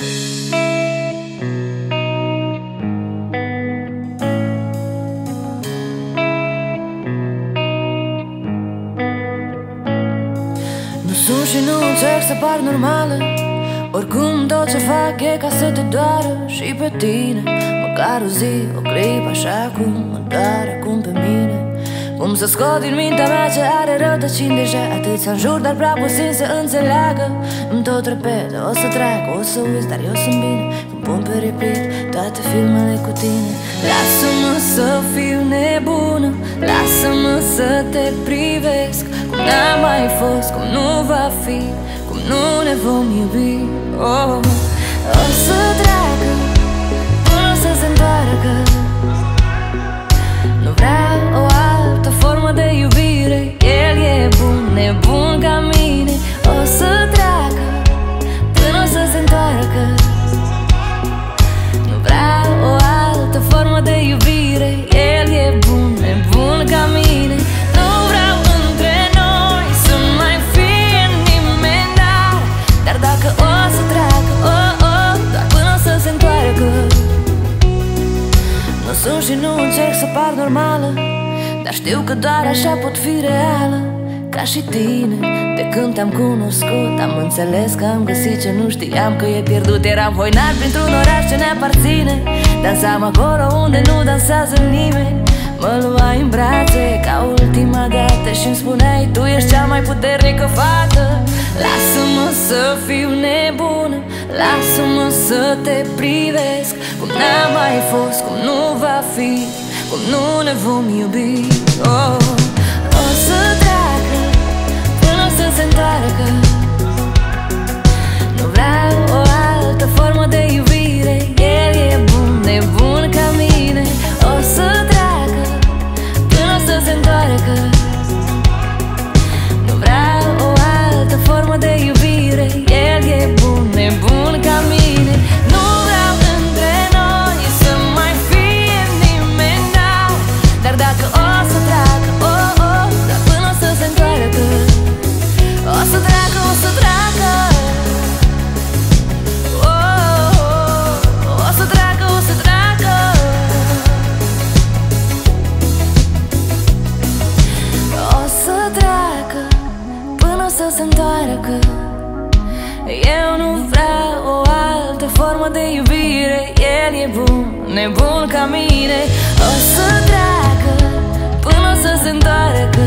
Nu sunt și nu încerc să par normală. Oricum tot ce fac e ca să te doară Și pe tine. Măcar o zi, o clipă așa cum mă doare acum pe mine Cum să scot din mintea mea ce are rădăcini deja Atât să jur, dar prea puțin să înțeleagă. Îmi tot repet, o să trec, o să uiți, dar eu sunt bine. Când pun pe repeat toate filmele cu tine. Lasă-mă să fiu nebună Lasă-mă să te privesc. Cum n-a mai fost, cum nu va fi Cum nu ne vom iubi. Oh. O să treacă Până să se întoarcă și nu încerc să par normală Dar știu că doar așa pot fi reală Ca și tine. De când te-am cunoscut Am înțeles că am găsit ce nu știam că e pierdut. Eram voinat printr-un oraș ce ne aparține Dansam acolo unde nu dansează nimeni. Mă luai în brațe ca ultima dată Și-mi spuneai tu ești cea mai puternică fată Lasă-mă să fiu nebună Lasă-mă să te privesc. Cum n-a mai fost, cum nu va fi Cum nu ne vom iubi să treacă, o să treacă. Oh, oh, O să treacă, o să treacă. O să treacă până să se întoarcă. Eu nu vreau o altă formă de iubire. El e bun, nebun ca mine. O să treacă până să se întoarcă